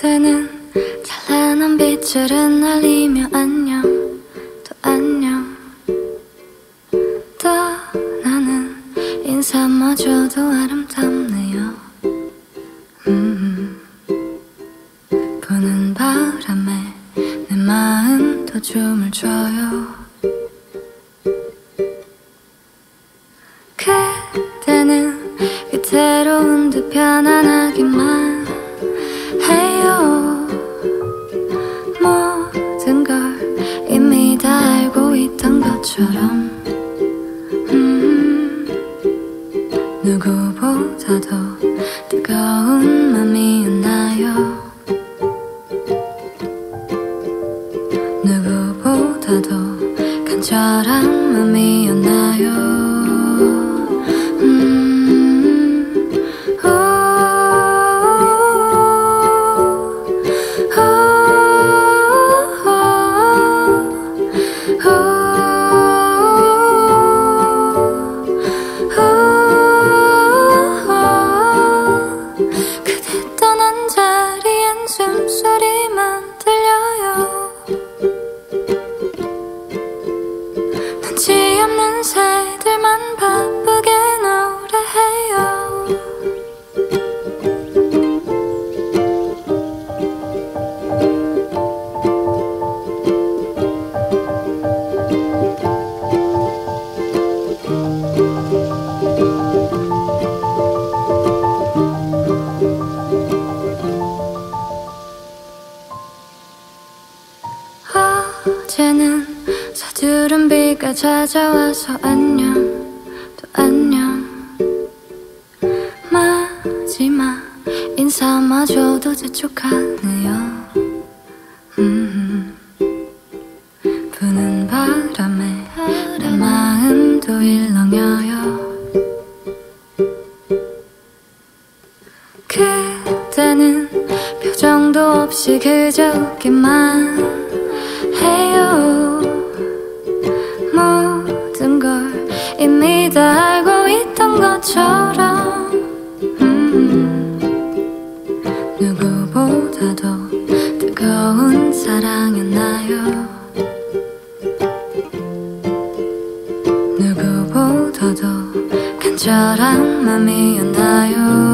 그대는 찬란한 빛을 흩날리며 안녕. 또 안녕. 떠나는 인사마저도 아름답네요. 음, 부는 바람에 내 마음도 춤을 춰요. 그대는 위태로운 듯 편안하 것처럼. 음, 누구보다도 뜨거운 맘이었나요? 누구보다도 간절한 맘이었나요 어제는 서두른 비가 찾아와서 안녕 또 안녕. 마지막 인사마저도 재촉하네요. 음, 부는 바람에 내 마음도 일렁여요. 그대는 표정도 없이 그저 웃기만 해요. 모든 걸 이미 다 알고 있던 것처럼. 음, 누구보다도 뜨거운 사랑이었나요. 누구보다도 간절한 맘이었나요. 음,